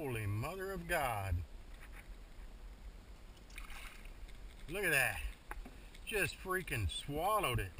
Holy mother of God. Look at that. Just freaking swallowed it.